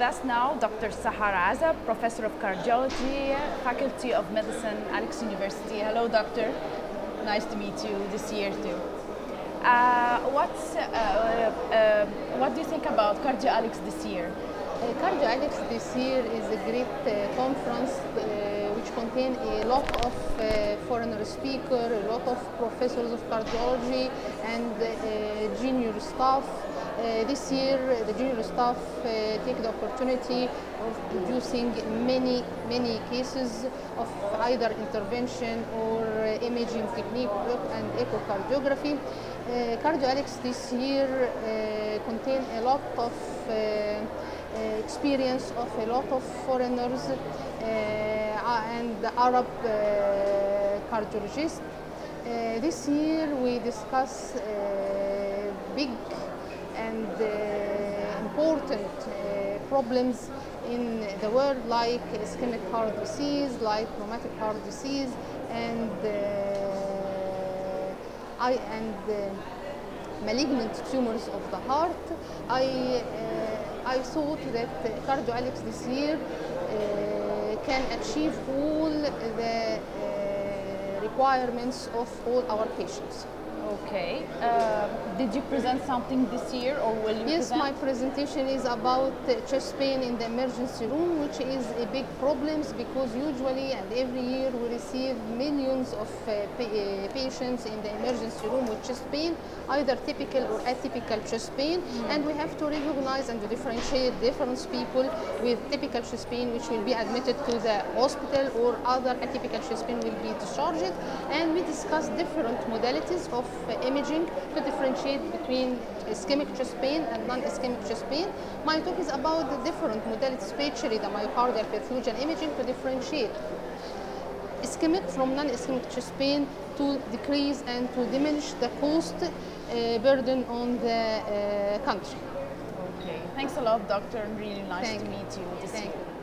us now Dr. Sahar Azab, Professor of Cardiology, Faculty of Medicine, Alex University. Hello, Doctor. Nice to meet you this year too. Uh, what's, uh, uh, what do you think about Cardio Alex this year? Uh, Alex this year is a great uh, conference uh, which contains a lot of uh, foreigner speakers, a lot of professors of cardiology and uh, junior staff. Uh, this year the junior staff uh, take the opportunity of producing many, many cases of either intervention or uh, imaging technique and echocardiography. Uh, Cardio Alex this year uh, contain a lot of uh, uh, experience of a lot of foreigners uh, and Arab uh, cardiologists. Uh, this year we discuss uh, big and uh, important uh, problems in the world like ischemic heart disease, like rheumatic heart disease, and uh, I and malignant tumors of the heart. I I thought that uh, Cardio Alex this year uh, can achieve all the uh, requirements of all our patients. Okay. Uh, did you present something this year or will you Yes, present? my presentation is about uh, chest pain in the emergency room, which is a big problem because usually and every year we receive millions of uh, pa- uh, patients in the emergency room with chest pain, either typical or atypical chest pain, and we have to recognize and differentiate different people with typical chest pain, which will be admitted to the hospital, or other atypical chest pain will be discharged, and we discuss different modalities of uh, imaging to differentiate between ischemic chest pain and non-ischemic chest pain. My talk is about the different modalities, especially the myocardial perfusion imaging to differentiate ischemic from non-ischemic chest pain to decrease and to diminish the cost uh, burden on the uh, country. Okay. Thanks a lot, Doctor. And really nice Thank to meet you this Thank year. you.